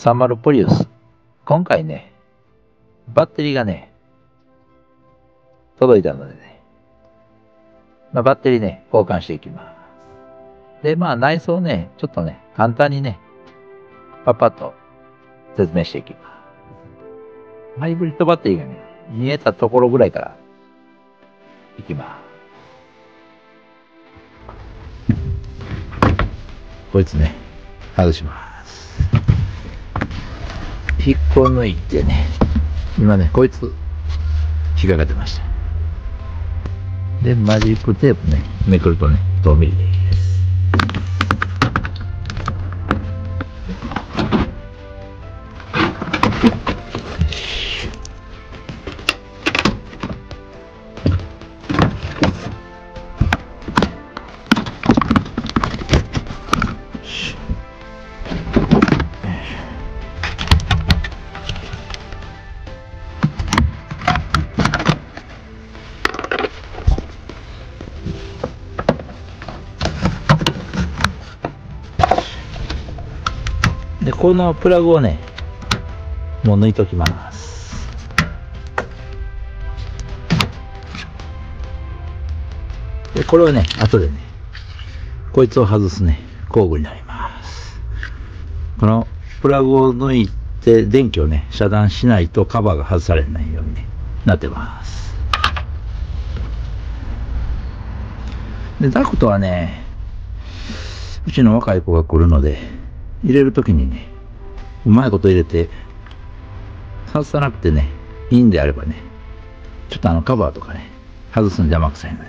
30ポリウス。今回ね、バッテリーがね、届いたのでね、まあ、バッテリーね、交換していきます。で、まあ内装ね、ちょっとね、簡単にね、パパッと説明していきます。ハイブリッドバッテリーがね、見えたところぐらいからいきます。こいつね、外します。引っこ抜いてね、今ね、こいつ、引っかかってました。で、マジックテープね、めくるとね、遠見でで、このプラグをね、もう抜いときます。で、これをね、後でね、こいつを外すね、工具になります。このプラグを抜いて電気をね、遮断しないとカバーが外されないように、ね、なってます。で、ダクトはね、うちの若い子が来るので、入れるときにね、うまいこと入れて、外さなくてね、いいんであればね、ちょっとあのカバーとかね、外すの邪魔くさいので、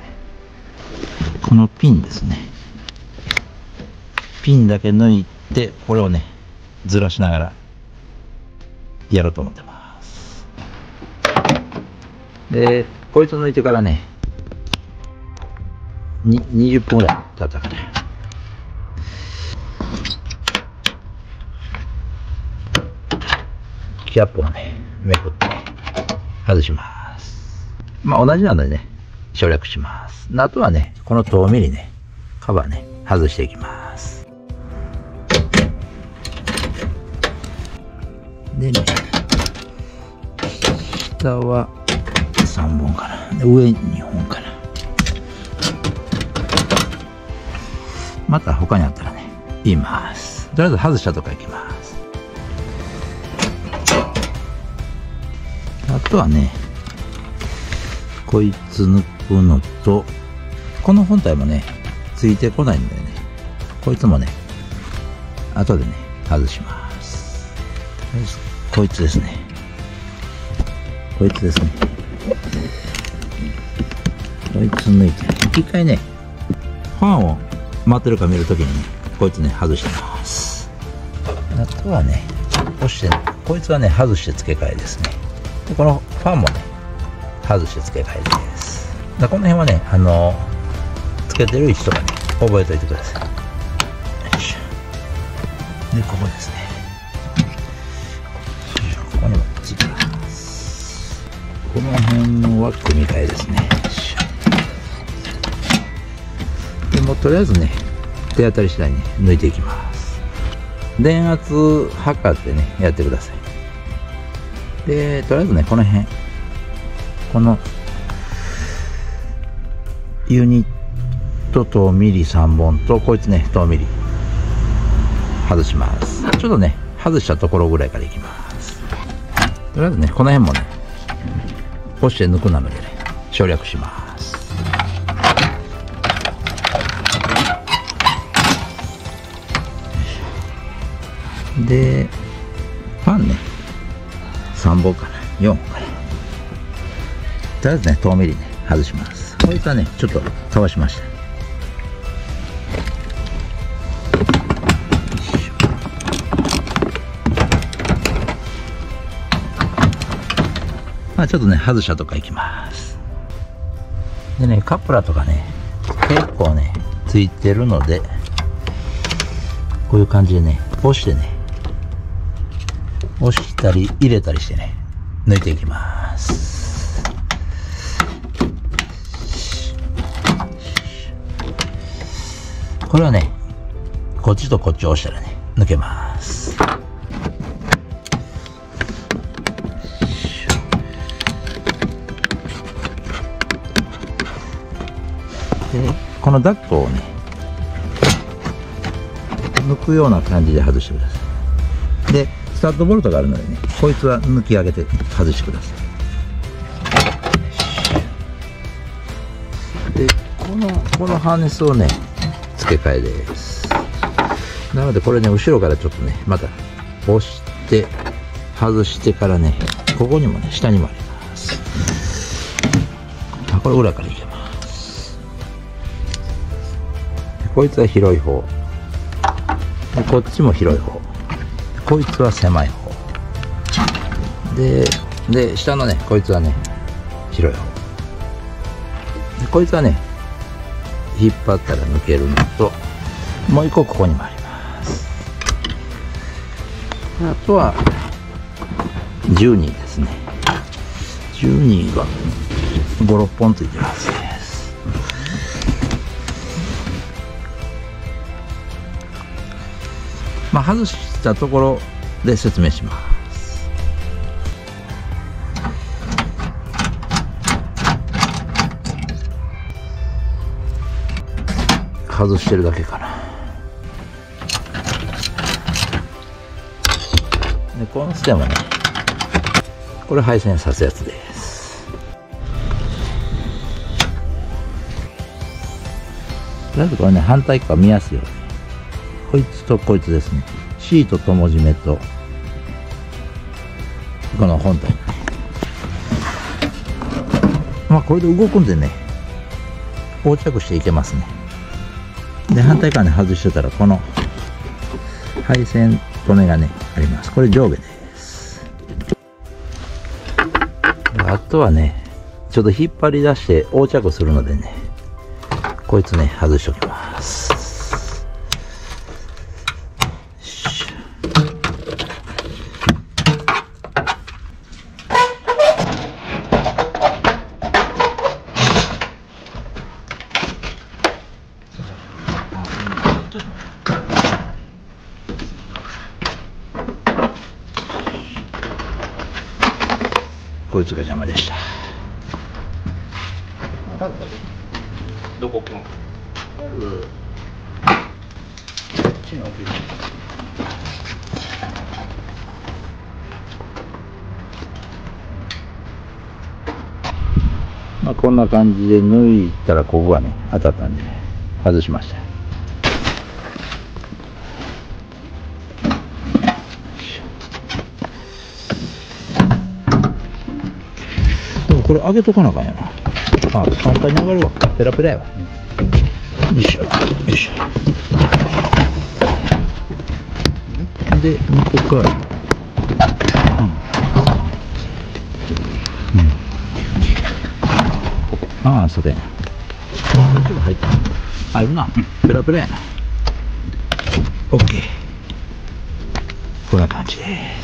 このピンですね。ピンだけ抜いて、これをね、ずらしながら、やろうと思ってます。で、こいつ抜いてからね、20分ぐらい経ったかな。キャップをね、めくって、外します。まあ同じなのでね、省略します。あとはね、この遠目にね、カバーね、外していきます。でね、下は3本かな。で上2本かな。また他にあったらね、言います。とりあえず外したとこ行きます。とはね、こいつ抜くのと、この本体もね、ついてこないんだよね。こいつもね、後でね、外します。こいつですね。こいつですね。こいつ抜いて、一回ね、ファンを回ってるか見るときにね、こいつね、外してます。あとはね、こうして、こいつはね、外して付け替えですね。でこのファンもね外して付け替えです。でこの辺はねあの付けてる位置とかね覚えておいてください。でここですね。ここにもついてます。この辺のは組み替えですね。でもとりあえずね手当たり次第に抜いていきます。電圧測ってねやってください。で、とりあえずね、この辺、この、ユニットとミリ3本と、こいつね、等ミリ、外します。ちょっとね、外したところぐらいからいきます。とりあえずね、この辺もね、こうして抜くなのでね、省略します。で、ファンね、3本かな4本かなとりあえずね遠目にね外します。こいつはねちょっとかわしました。まあちょっとね外したとかいきます。でねカップラーとかね結構ねついてるのでこういう感じでね押してね押したり入れたりしてね、抜いていきます。これはね、こっちとこっちを押したらね、抜けます。で、このダックをね、抜くような感じで外してください。スタッドボルトがあるのでねこいつは抜き上げて外してください。でこのこのハーネスをね付け替えです。なのでこれね後ろからちょっとねまた押して外してからねここにもね下にもあります。これ裏からいけます。こいつは広い方。でこっちも広い方。こいつは狭い方。でで下のねこいつはね広い方。でこいつはね引っ張ったら抜けるのともう一個ここにもあります。あとは12ですね。12が56本ついてるはずです。まあ外したところで説明します。外してるだけかな。でこのステもねこれ配線さすやつです。とりあえずこれね反対側見やすいように。こいつとこいつですね。シートと文字目と。この本体。まあこれで動くんでね。横着していけますね。で反対側に外してたらこの配線止めがねあります。これ上下です。あとはねちょっと引っ張り出して横着するのでねこいつね外しておきます。こいつが邪魔でした。どこ来ん。まあこんな感じで抜いたらここがね当たったんでね外しましたこれ上げとかなあかんやなあ簡単に上がるわペラペラやわよいしょよいしょで向こうからああ、それ。ちょっと入った。入るな。ペラペラやな。オッケー。こんな感じで。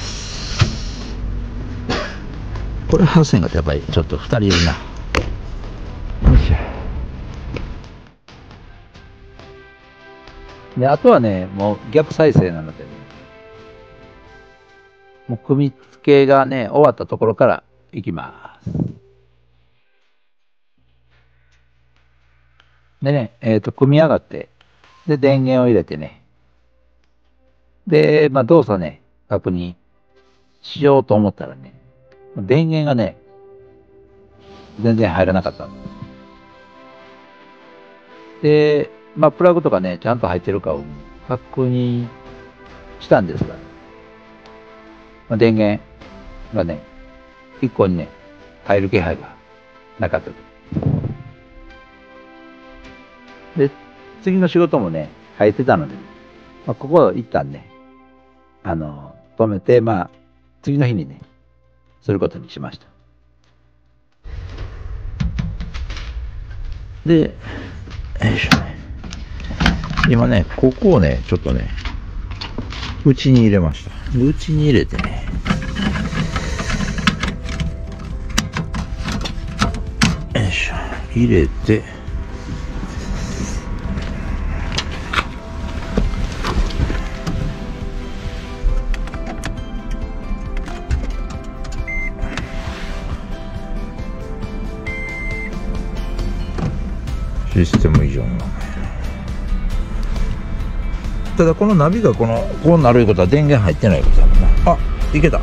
これ外せんかったらやっぱりちょっと二人いるな。よいしょ。で、あとはね、もう逆再生なのでね。もう組み付けがね、終わったところからいきます。でね、えっ、と、組み上がって、で、電源を入れてね。で、まあ、動作ね、確認しようと思ったらね、電源がね、全然入らなかった。で、まあ、プラグとかね、ちゃんと入ってるかを確認したんですが、まあ、電源がね、一個にね、入る気配がなかったと。で、次の仕事もね、入ってたので、まあ、ここを一旦ね、あの、止めて、まあ、次の日にね、することにしました。で、よいしょね。今ね、ここをね、ちょっとね、内に入れました。で内に入れてね、よいしょ、入れて、システム異常の。ただこのナビがこのこうなるいうことは電源入ってないことだもんな。あいけた。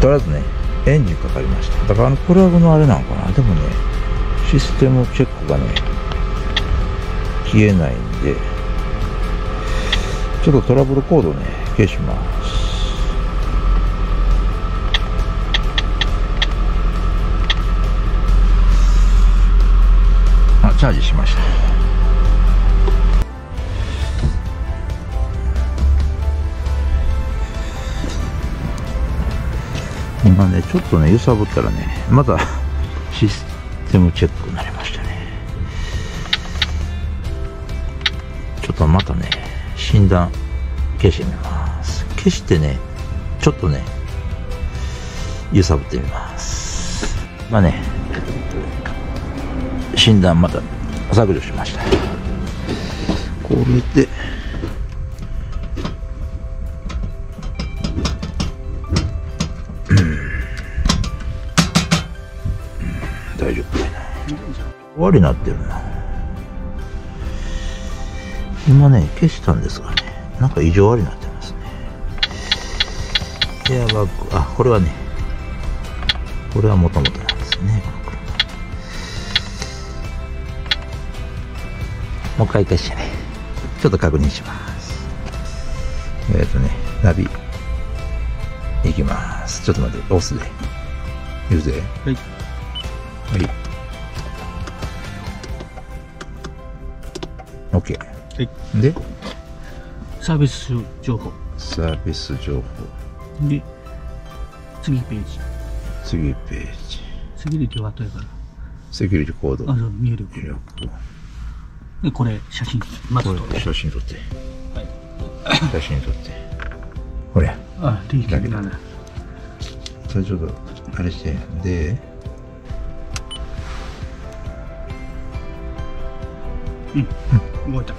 とりあえずねエンジンかかりました。だからあのプラグのあれなんかな。でもねシステムチェックがね消えないんでちょっとトラブルコードね消しますチャージしました。今ねちょっとね揺さぶったらねまた システムチェックになりましたね。ちょっとまたね診断消してみます。消してねちょっとね揺さぶってみます。まあね診断また削除しました。これで。大丈夫。終わりになってるな。今ね消したんですがねなんか異常ありになってますね。エアバッグあこれはねこれはもともとなんですねもう一回消してね。ちょっと確認します。えっ、とねナビ。いきます。ちょっと待って押すで。言うぜ。はい。はい。OK。はい。で、サービス情報。サービス情報。で次ページ。次ページ。セキュリティは後やから。セキュリティコード。あそう入力入力でこれ写真まずこれ写真撮って。はい。写真撮って。これ。あ利益だねそれちょっと、あれして。で、うん。動いた。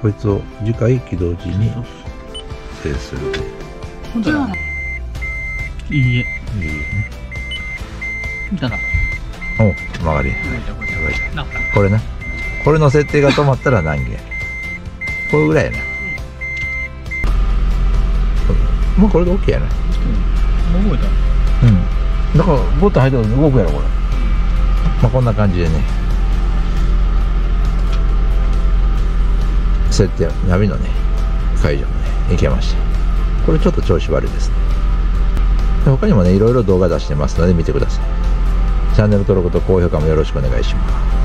こいつを次回起動時に制する。ほんとだいいえ。いいね。見たらお、曲がり。これな。これの設定が止まったら何件？これぐらいやな。もうこれで OK やな。動いたうん。だから、ボタン入ったら動くやろ、これ。まあ、こんな感じでね。設定、ナビのね、解除もね、いけました。これちょっと調子悪いですね。で他にもね、いろいろ動画出してますので見てください。チャンネル登録と高評価もよろしくお願いします。